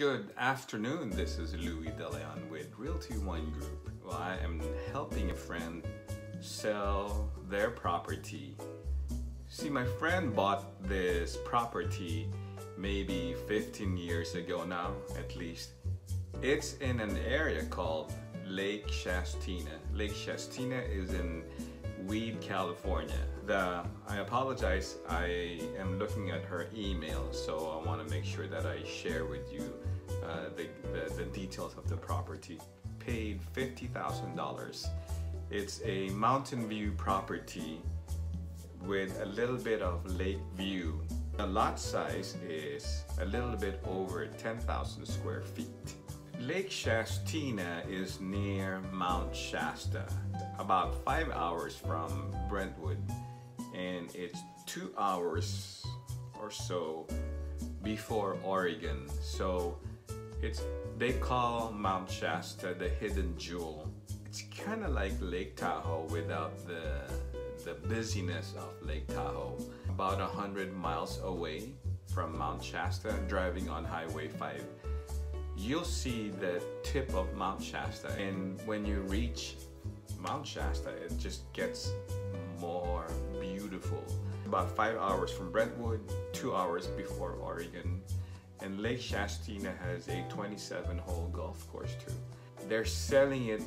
Good afternoon. This is Louie DeLeon with Realty One Group. Well, I am helping a friend sell their property. See, my friend bought this property maybe 15 years ago now, at least. It's in an area called Lake Shastina. Lake Shastina is in Weed, California. The, I apologize, I am looking at her email, so I want to make sure that I share with you uh, the, the, the details of the property. Paid $50,000. It's a mountain view property with a little bit of lake view. The lot size is a little bit over 10,000 square feet. Lake Shastina is near Mount Shasta, about five hours from Brentwood, and it's two hours or so before Oregon. So it's they call Mount Shasta the hidden jewel. It's kind of like Lake Tahoe without the the busyness of Lake Tahoe. About a hundred miles away from Mount Shasta, driving on Highway 5 you'll see the tip of Mount Shasta. And when you reach Mount Shasta, it just gets more beautiful. About five hours from Brentwood, two hours before Oregon. And Lake Shastina has a 27 hole golf course too. They're selling it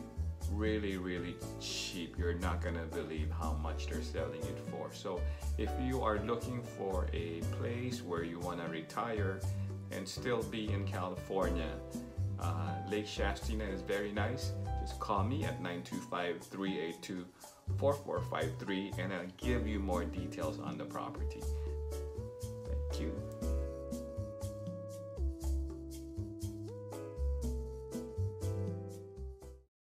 really, really cheap. You're not gonna believe how much they're selling it for. So if you are looking for a place where you wanna retire, and still be in California. Uh, Lake Shastina is very nice. Just call me at 925-382-4453 and I'll give you more details on the property.